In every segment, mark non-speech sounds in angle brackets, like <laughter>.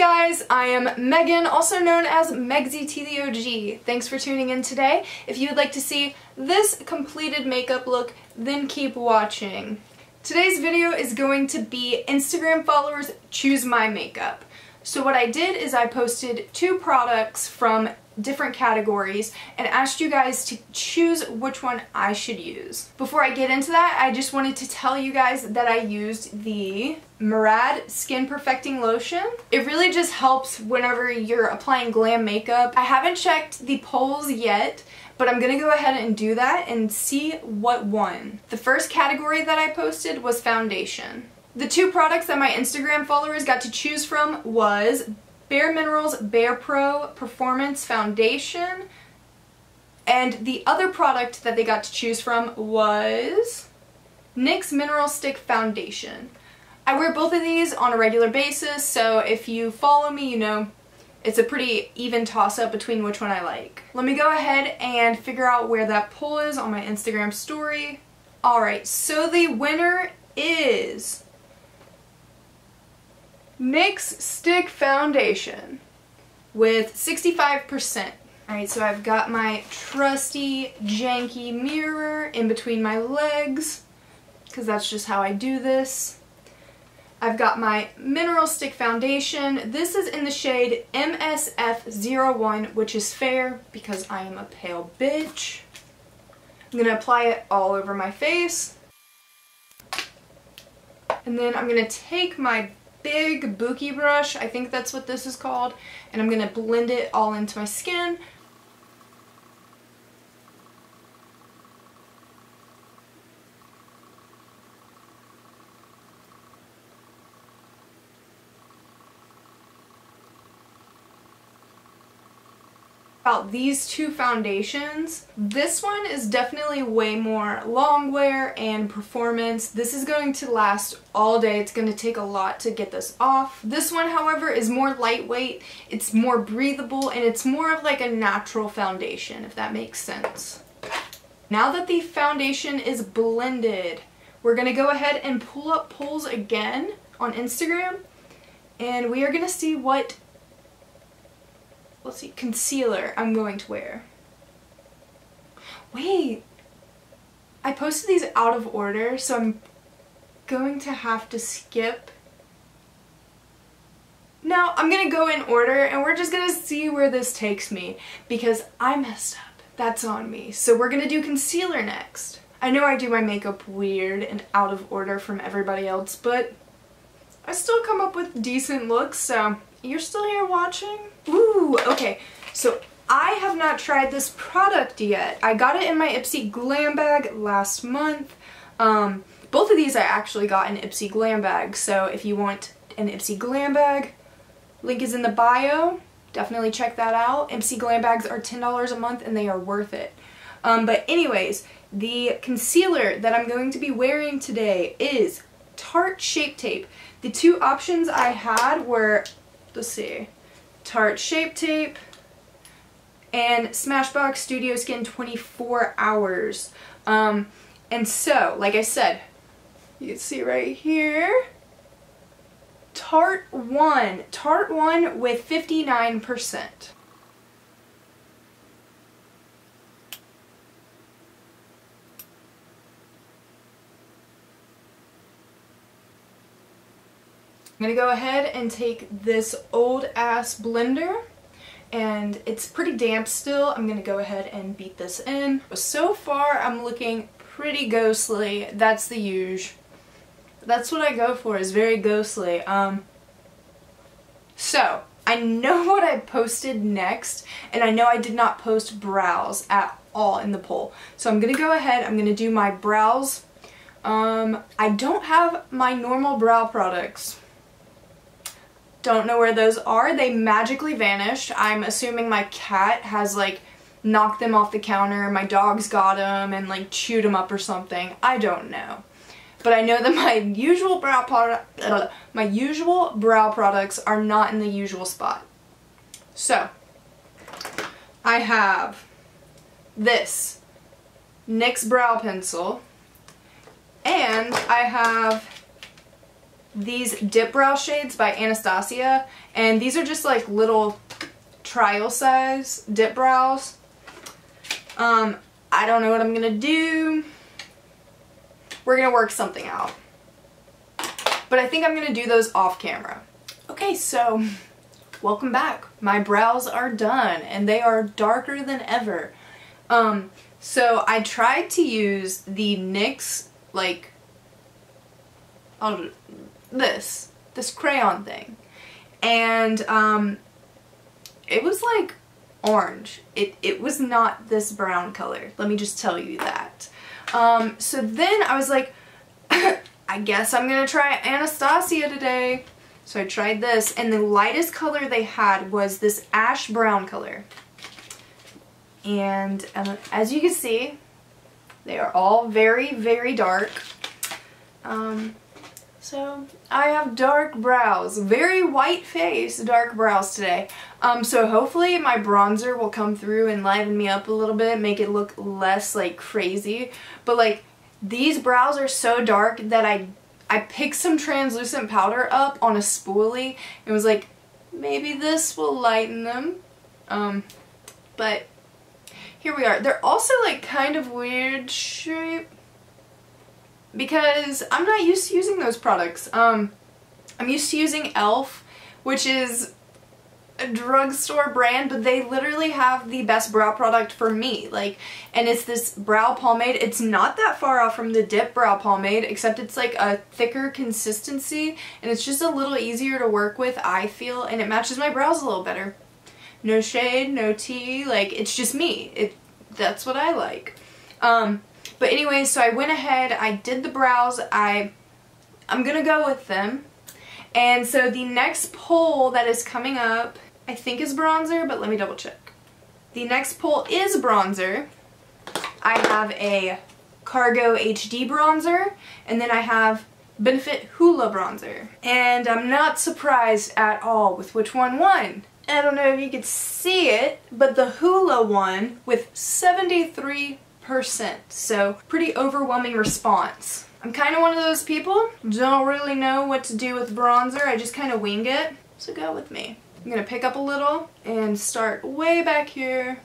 guys, I am Megan, also known as MegzyTheOG. Thanks for tuning in today. If you would like to see this completed makeup look, then keep watching. Today's video is going to be Instagram followers choose my makeup. So what I did is I posted two products from different categories and asked you guys to choose which one I should use. Before I get into that, I just wanted to tell you guys that I used the Murad Skin Perfecting Lotion. It really just helps whenever you're applying glam makeup. I haven't checked the polls yet, but I'm gonna go ahead and do that and see what won. The first category that I posted was foundation. The two products that my Instagram followers got to choose from was Bare Minerals Bare Pro Performance Foundation. And the other product that they got to choose from was NYX Mineral Stick Foundation. I wear both of these on a regular basis, so if you follow me, you know it's a pretty even toss-up between which one I like. Let me go ahead and figure out where that poll is on my Instagram story. Alright, so the winner is NYX Stick Foundation with 65%. Alright, so I've got my trusty, janky mirror in between my legs, because that's just how I do this. I've got my Mineral Stick Foundation. This is in the shade MSF01, which is fair because I am a pale bitch. I'm going to apply it all over my face. And then I'm going to take my big Bookie brush, I think that's what this is called, and I'm going to blend it all into my skin. These two foundations. This one is definitely way more long wear and performance. This is going to last all day. It's going to take a lot to get this off. This one, however, is more lightweight, it's more breathable, and it's more of like a natural foundation, if that makes sense. Now that the foundation is blended, we're going to go ahead and pull up polls again on Instagram, and we are going to see what let's see, concealer I'm going to wear. Wait, I posted these out of order, so I'm going to have to skip. Now, I'm to go in order, and we're just to see where this takes me, because I messed up. That's on me. So we're to do concealer next. I know I do my makeup weird and out of order from everybody else, but I still come up with decent looks, so you're still here watching? Ooh, okay. So I have not tried this product yet. I got it in my Ipsy Glam Bag last month. Um, both of these I actually got in Ipsy Glam Bag, so if you want an Ipsy Glam Bag, link is in the bio. Definitely check that out. Ipsy Glam Bags are $10 a month and they are worth it. Um, but anyways, the concealer that I'm going to be wearing today is Tarte Shape Tape. The two options I had were, let's see, Tarte Shape Tape, and Smashbox Studio Skin 24 Hours. Um, and so, like I said, you can see right here, Tarte 1. Tarte 1 with 59%. I'm going to go ahead and take this old ass blender and it's pretty damp still. I'm going to go ahead and beat this in. So far I'm looking pretty ghostly. That's the huge. That's what I go for is very ghostly. Um, so I know <laughs> what I posted next and I know I did not post brows at all in the poll. So I'm going to go ahead. I'm going to do my brows. Um, I don't have my normal brow products don't know where those are. They magically vanished. I'm assuming my cat has like knocked them off the counter, my dog's got them and like chewed them up or something. I don't know. But I know that my usual brow product, uh, my usual brow products are not in the usual spot. So, I have this NYX brow pencil and I have these Dip Brow Shades by Anastasia. And these are just like little trial size dip brows. Um, I don't know what I'm going to do. We're going to work something out. But I think I'm going to do those off camera. Okay, so welcome back. My brows are done and they are darker than ever. Um, so I tried to use the NYX, like, I'll, this, this crayon thing. And um, it was like orange. It, it was not this brown color. Let me just tell you that. Um, so then I was like, <laughs> I guess I'm going to try Anastasia today. So I tried this and the lightest color they had was this ash brown color. And um, as you can see, they are all very, very dark. Um, so I have dark brows, very white face, dark brows today. Um, so hopefully my bronzer will come through and liven me up a little bit, make it look less like crazy. But like these brows are so dark that I I picked some translucent powder up on a spoolie and was like, maybe this will lighten them. Um, but here we are. They're also like kind of weird shape because I'm not used to using those products. Um, I'm used to using e.l.f., which is a drugstore brand, but they literally have the best brow product for me. Like, and it's this brow pomade. It's not that far off from the Dip brow pomade, except it's like a thicker consistency, and it's just a little easier to work with, I feel, and it matches my brows a little better. No shade, no tea, like, it's just me. It That's what I like. Um, but anyway, so I went ahead, I did the brows, I, I'm gonna go with them. And so the next poll that is coming up I think is bronzer, but let me double check. The next poll is bronzer. I have a Cargo HD bronzer, and then I have Benefit Hoola bronzer. And I'm not surprised at all with which one won. I don't know if you could see it, but the Hoola one with 73%. So pretty overwhelming response. I'm kind of one of those people, don't really know what to do with bronzer, I just kind of wing it, so go with me. I'm going to pick up a little and start way back here.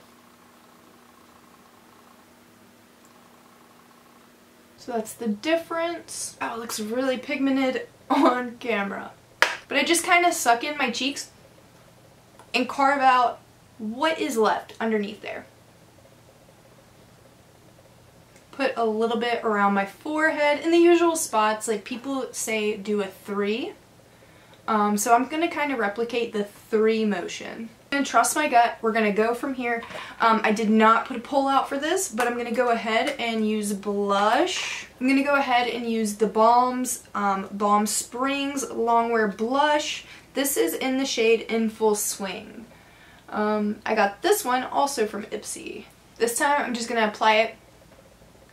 So that's the difference. Oh, it looks really pigmented on camera. But I just kind of suck in my cheeks and carve out what is left underneath there. Put a little bit around my forehead in the usual spots. Like people say do a three um, so I'm to kind of replicate the three motion. To trust my gut. We're to go from here. Um, I did not put a pull out for this, but I'm to go ahead and use blush. I'm to go ahead and use the Balms um, Balm Springs Longwear Blush. This is in the shade In Full Swing. Um, I got this one also from Ipsy. This time I'm just to apply it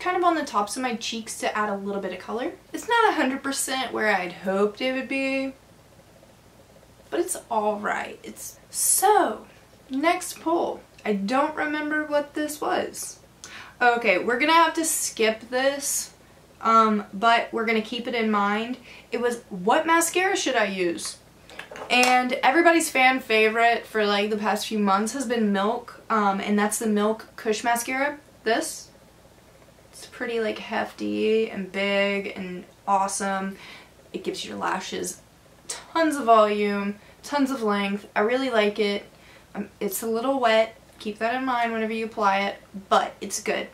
kind of on the tops of my cheeks to add a little bit of color. It's not 100% where I'd hoped it would be, but it's alright. It's so, next poll. I don't remember what this was. Okay, we're gonna have to skip this, um, but we're gonna keep it in mind. It was, what mascara should I use? And everybody's fan favorite for like the past few months has been Milk, um, and that's the Milk Kush Mascara. This, pretty like hefty and big and awesome. It gives your lashes tons of volume, tons of length. I really like it. Um, it's a little wet. Keep that in mind whenever you apply it, but it's good.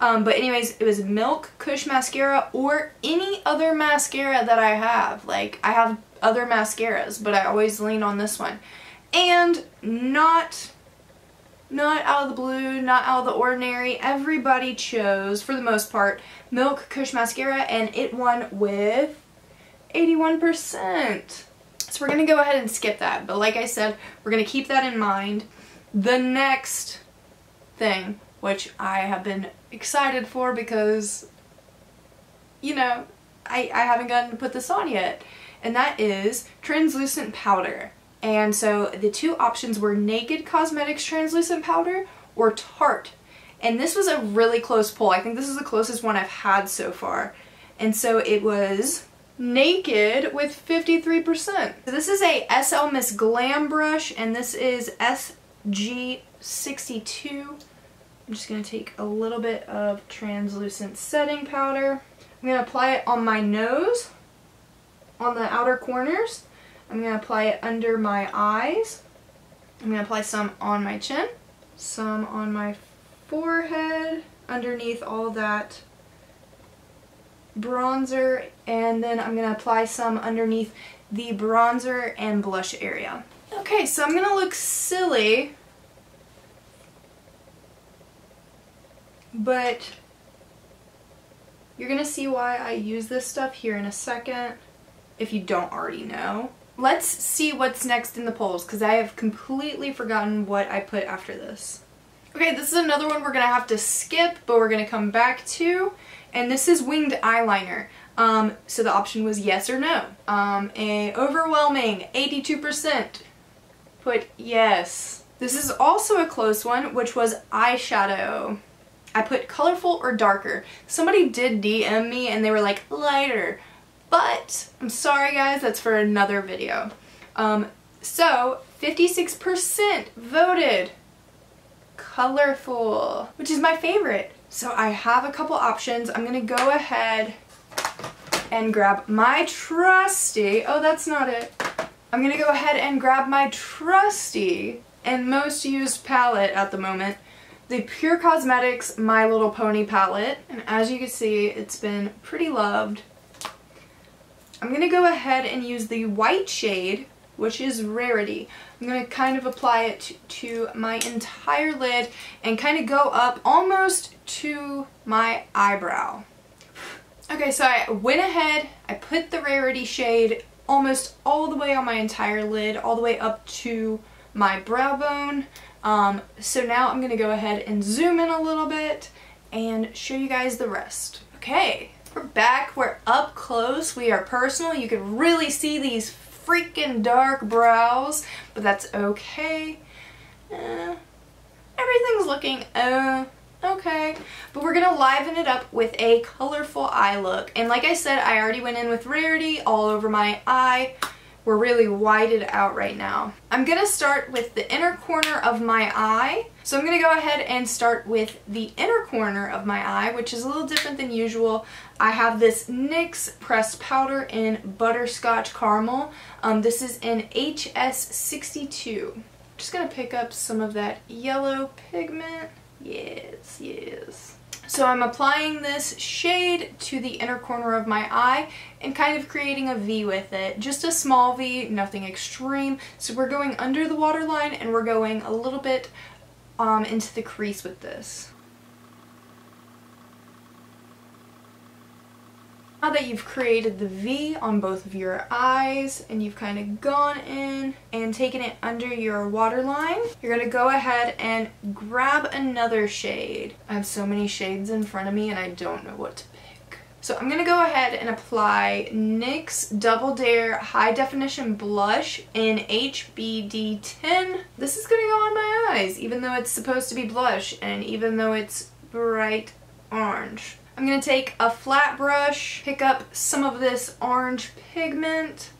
Um, but anyways, it was Milk Kush Mascara or any other mascara that I have. Like, I have other mascaras, but I always lean on this one. And not, not out of the blue, not out of the ordinary. Everybody chose, for the most part, Milk Kush Mascara, and it won with 81%. So we're going to go ahead and skip that. But like I said, we're going to keep that in mind. The next thing, which I have been excited for because, you know, I, I haven't gotten to put this on yet. And that is translucent powder. And so the two options were Naked Cosmetics translucent powder or Tarte. And this was a really close pull. I think this is the closest one I've had so far. And so it was Naked with 53%. So this is a SL Miss Glam brush and this is SG62. I'm just going to take a little bit of translucent setting powder. I'm going to apply it on my nose, on the outer corners. I'm going to apply it under my eyes. I'm going to apply some on my chin, some on my forehead, underneath all that bronzer and then I'm going to apply some underneath the bronzer and blush area. Okay, so I'm going to look silly, but you're going to see why I use this stuff here in a second if you don't already know. Let's see what's next in the polls because I have completely forgotten what I put after this. Okay, this is another one we're going to have to skip, but we're going to come back to. And this is winged eyeliner. Um, so the option was yes or no. Um, a overwhelming 82% put yes. This is also a close one, which was eyeshadow. I put colorful or darker. Somebody did DM me and they were like, lighter. But, I'm sorry guys, that's for another video. Um, so, 56% voted colorful, which is my favorite. So I have a couple options. I'm to go ahead and grab my trusty, oh that's not it. I'm to go ahead and grab my trusty and most used palette at the moment, the PÜR Cosmetics My Little Pony palette. And as you can see, it's been pretty loved. I'm going to go ahead and use the white shade which is Rarity. I'm going to kind of apply it to, my entire lid and kind of go up almost to my eyebrow. Okay, so I went ahead, I put the Rarity shade almost all the way on my entire lid, all the way up to my brow bone. Um, so now I'm going to go ahead and zoom in a little bit and show you guys the rest. Okay, we're back, we're up close, we are personal, you can really see these freaking dark brows, but that's okay. Uh, everything's looking uh, okay. But we're going to liven it up with a colorful eye look. And like I said, I already went in with Rarity all over my eye. We're really whited out right now. I'm to start with the inner corner of my eye. So I'm to go ahead and start with the inner corner of my eye, which is a little different than usual. I have this NYX pressed powder in Butterscotch Caramel. Um, this is in HS62. Just to pick up some of that yellow pigment. Yes, yes. So I'm applying this shade to the inner corner of my eye and kind of creating a V with it. Just a small V, nothing extreme. So we're going under the waterline and we're going a little bit um, into the crease with this. Now that you've created the V on both of your eyes and you've kind of gone in and taken it under your waterline, you're going to go ahead and grab another shade. I have so many shades in front of me and I don't know what to pick. So I'm going to go ahead and apply NYX Double Dare High Definition Blush in HBD10. This is going to go on my eyes even though it's supposed to be blush and even though it's bright orange. I'm going to take a flat brush, pick up some of this orange pigment,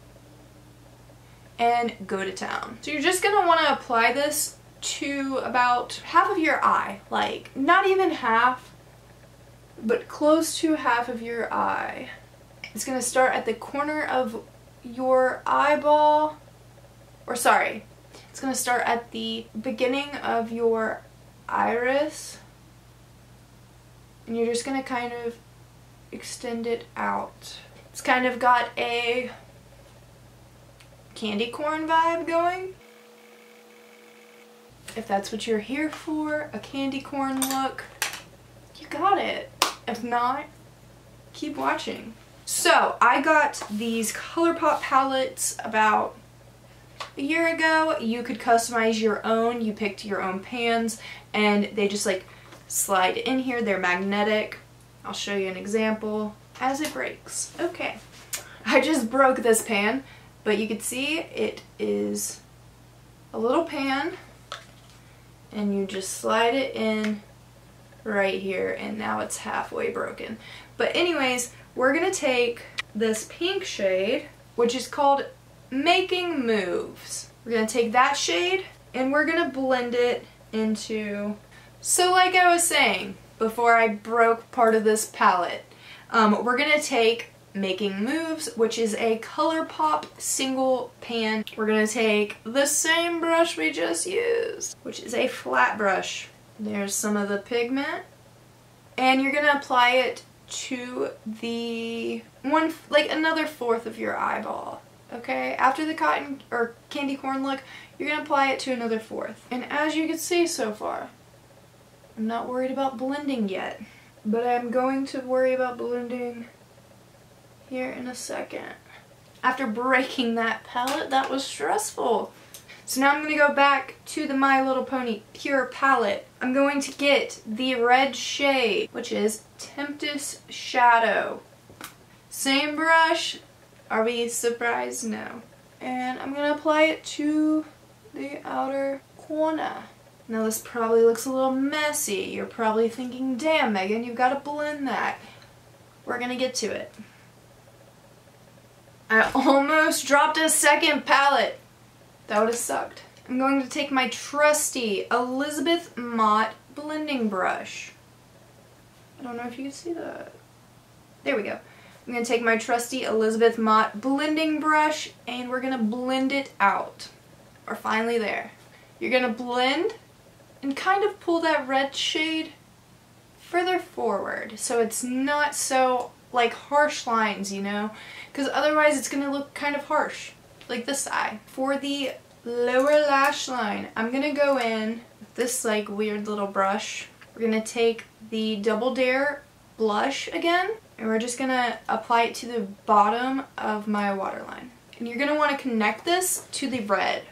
and go to town. So you're just going to want to apply this to about half of your eye. Like, not even half, but close to half of your eye. It's going to start at the corner of your eyeball, or sorry, it's going to start at the beginning of your iris and you're just going to kind of extend it out. It's kind of got a candy corn vibe going. If that's what you're here for, a candy corn look, you got it. If not, keep watching. So, I got these ColourPop palettes about a year ago. You could customize your own. You picked your own pans and they just like slide in here. They're magnetic. I'll show you an example as it breaks. Okay, I just broke this pan, but you can see it is a little pan and you just slide it in right here and now it's halfway broken. But anyways, we're to take this pink shade, which is called Making Moves. We're to take that shade and we're to blend it into... So like I was saying before I broke part of this palette, um, we're going to take Making Moves, which is a ColourPop single pan. We're going to take the same brush we just used, which is a flat brush. There's some of the pigment. And you're going to apply it to the one, like another fourth of your eyeball. Okay, after the cotton or candy corn look, you're going to apply it to another fourth. And as you can see so far, I'm not worried about blending yet, but I'm going to worry about blending here in a second. After breaking that palette, that was stressful. So now I'm going to go back to the My Little Pony PÜR palette. I'm going to get the red shade, which is Tempest Shadow. Same brush. Are we surprised? No. And I'm going to apply it to the outer corner. Now this probably looks a little messy. You're probably thinking, damn Megan, you've got to blend that. We're going to get to it. I almost dropped a second palette. That would have sucked. I'm going to take my trusty Elizabeth Mott blending brush. I don't know if you can see that. There we go. I'm going to take my trusty Elizabeth Mott blending brush and we're going to blend it out. We're finally there. You're going to blend and kind of pull that red shade further forward so it's not so like harsh lines, you know? Because otherwise it's going to look kind of harsh, like this eye. For the lower lash line, I'm going to go in with this like weird little brush. We're going to take the Double Dare blush again, and we're just going to apply it to the bottom of my waterline. And you're going to want to connect this to the red.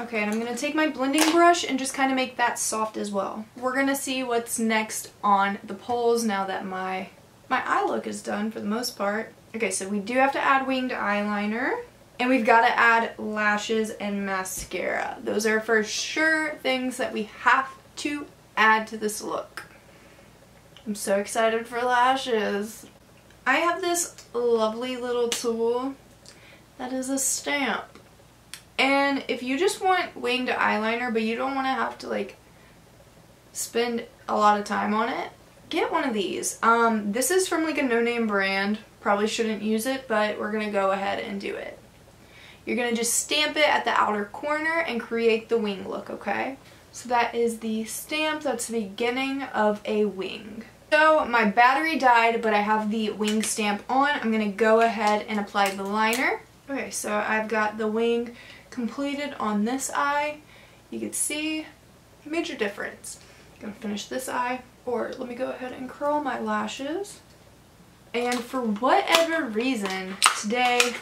Okay, and I'm going to take my blending brush and just kind of make that soft as well. We're going to see what's next on the poles now that my, my eye look is done for the most part. Okay, so we do have to add winged eyeliner. And we've got to add lashes and mascara. Those are for sure things that we have to add to this look. I'm so excited for lashes. I have this lovely little tool that is a stamp. And if you just want winged eyeliner but you don't want to have to like spend a lot of time on it, get one of these. Um, this is from like a no-name brand. Probably shouldn't use it, but we're going to go ahead and do it. You're going to just stamp it at the outer corner and create the wing look, okay? So that is the stamp. That's the beginning of a wing. So my battery died, but I have the wing stamp on. I'm going to go ahead and apply the liner. Okay, so I've got the wing completed on this eye. You can see major difference. I'm to finish this eye, or let me go ahead and curl my lashes. And for whatever reason, today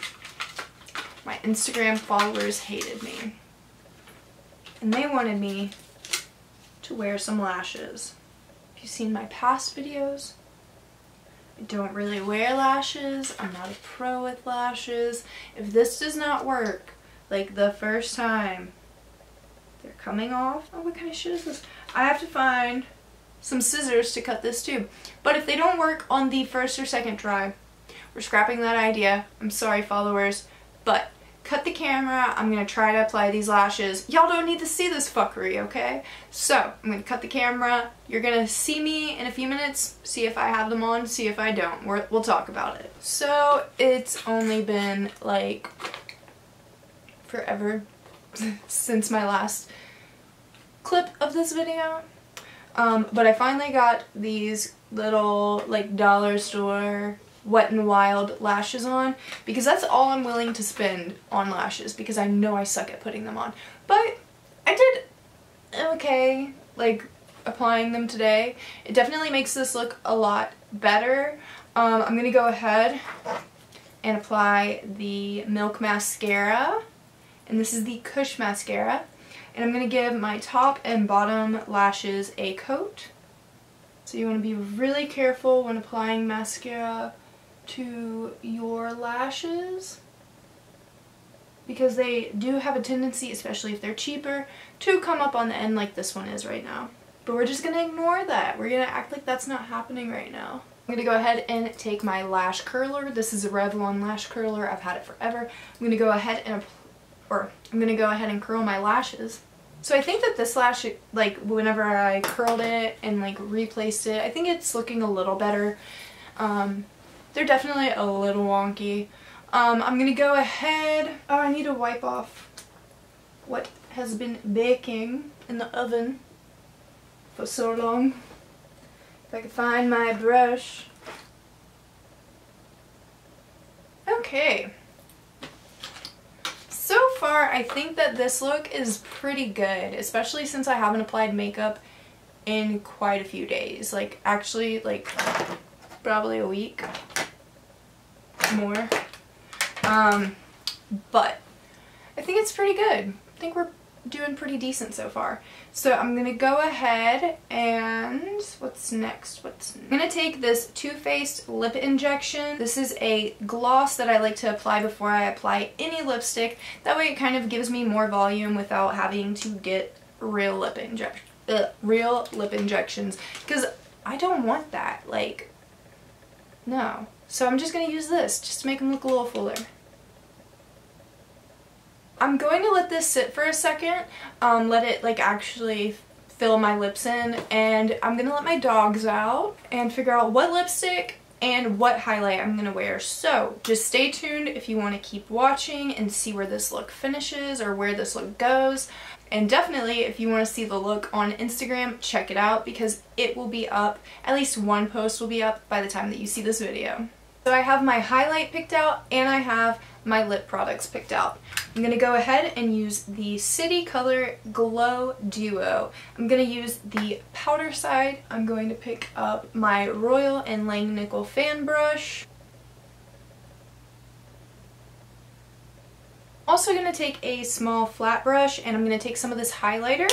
my Instagram followers hated me. And they wanted me to wear some lashes. If you've seen my past videos, I don't really wear lashes. I'm not a pro with lashes. If this does not work, like the first time they're coming off, oh, what kind of shit is this? I have to find some scissors to cut this tube. But if they don't work on the first or second try, we're scrapping that idea. I'm sorry followers, but cut the camera. I'm going to try to apply these lashes. Y'all don't need to see this fuckery, okay? So, I'm going to cut the camera. You're going to see me in a few minutes, see if I have them on, see if I don't. we will talk about it. So, it's only been like forever <laughs> since my last clip of this video. Um, but I finally got these little like dollar store Wet n Wild lashes on because that's all I'm willing to spend on lashes because I know I suck at putting them on. But I did okay like applying them today. It definitely makes this look a lot better. Um, I'm going to go ahead and apply the Milk Mascara and this is the Kush Mascara. And I'm going to give my top and bottom lashes a coat. So you want to be really careful when applying mascara to your lashes because they do have a tendency, especially if they're cheaper, to come up on the end like this one is right now. But we're just going to ignore that. We're going to act like that's not happening right now. I'm going to go ahead and take my lash curler. This is a Revlon lash curler. I've had it forever. I'm going to go ahead and, or I'm to go ahead and curl my lashes. So I think that this lash, like whenever I curled it and like replaced it, I think it's looking a little better. Um, they're definitely a little wonky. Um, I'm to go ahead, oh I need to wipe off what has been baking in the oven for so long. If I can find my brush. Okay. So far, I think that this look is pretty good, especially since I haven't applied makeup in quite a few days. Like, actually, like, probably a week more. Um, but I think it's pretty good. I think we're doing pretty decent so far. So I'm going to go ahead and what's next? What's I'm going to take this Too Faced lip injection. This is a gloss that I like to apply before I apply any lipstick. That way it kind of gives me more volume without having to get real lip injection uh, real lip injections because I don't want that like no so I'm just to use this just to make them look a little fuller I'm going to let this sit for a second, um, let it like actually fill my lips in, and I'm going to let my dogs out and figure out what lipstick and what highlight I'm going to wear. So just stay tuned if you want to keep watching and see where this look finishes or where this look goes. And definitely if you want to see the look on Instagram, check it out because it will be up, at least one post will be up by the time that you see this video. So I have my highlight picked out and I have my lip products picked out. I'm going to go ahead and use the City Color Glow Duo. I'm going to use the powder side. I'm going to pick up my Royal and Langnickel fan brush. Also going to take a small flat brush and I'm going to take some of this highlighter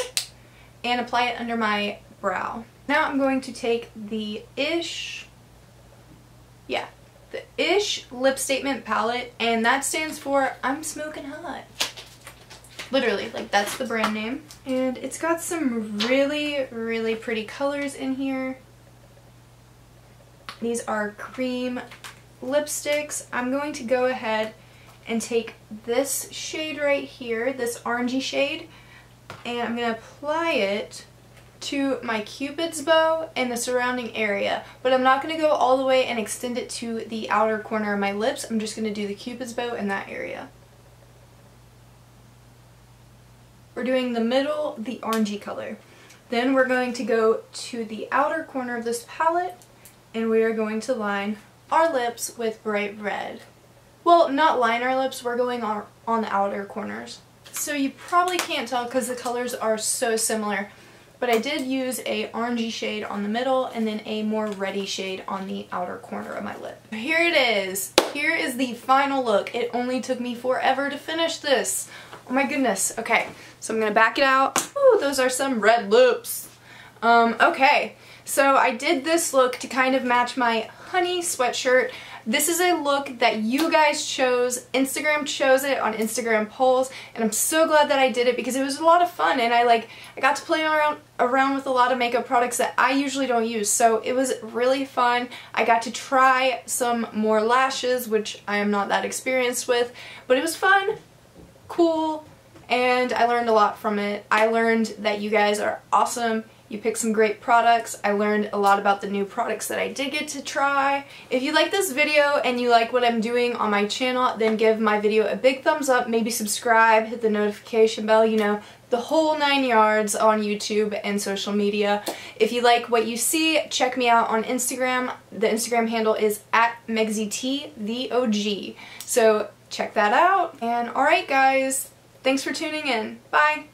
and apply it under my brow. Now I'm going to take the Ish, Ish Lip Statement Palette, and that stands for I'm Smoking Hot. Literally, like that's the brand name. And it's got some really, really pretty colors in here. These are cream lipsticks. I'm going to go ahead and take this shade right here, this orangey shade, and I'm going to apply it to my cupid's bow and the surrounding area but I'm not going to go all the way and extend it to the outer corner of my lips. I'm just going to do the cupid's bow in that area. We're doing the middle the orangey color. Then we're going to go to the outer corner of this palette and we are going to line our lips with bright red. Well not line our lips we're going on, on the outer corners. So you probably can't tell because the colors are so similar but I did use a orangey shade on the middle and then a more reddy shade on the outer corner of my lip. Here it is. Here is the final look. It only took me forever to finish this. Oh my goodness. Okay, so I'm going to back it out. Ooh, those are some red lips. Um, okay, so I did this look to kind of match my honey sweatshirt. This is a look that you guys chose. Instagram chose it on Instagram polls and I'm so glad that I did it because it was a lot of fun and I like I got to play around around with a lot of makeup products that I usually don't use so it was really fun. I got to try some more lashes which I am not that experienced with but it was fun, cool, and I learned a lot from it. I learned that you guys are awesome you picked some great products. I learned a lot about the new products that I did get to try. If you like this video and you like what I'm doing on my channel, then give my video a big thumbs up, maybe subscribe, hit the notification bell, you know, the whole nine yards on YouTube and social media. If you like what you see, check me out on Instagram. The Instagram handle is at MegzyT, So check that out. And alright guys, thanks for tuning in. Bye!